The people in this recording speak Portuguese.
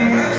Obrigado.